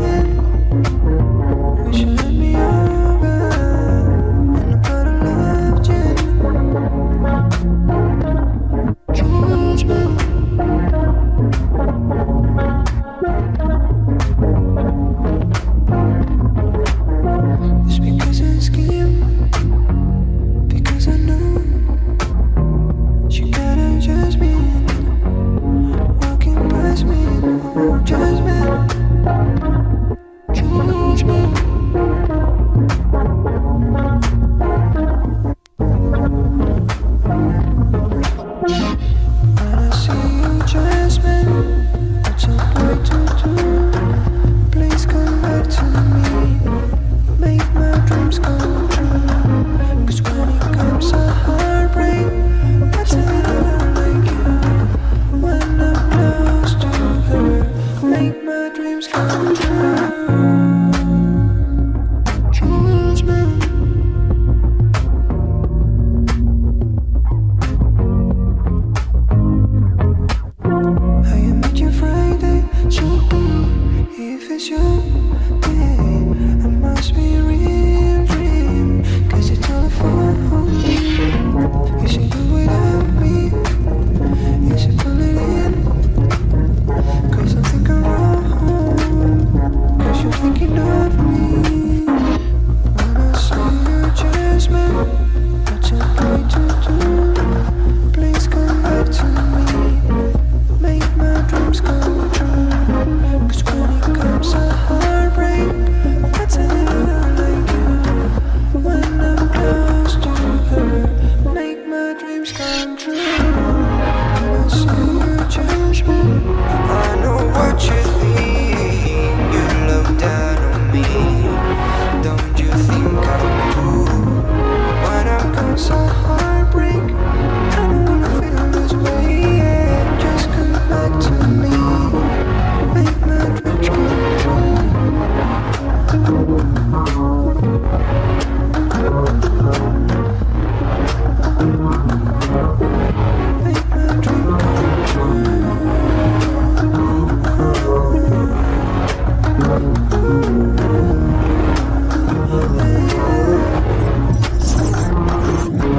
heaven. When I see you dress, man, it's a point to 修。Oh, my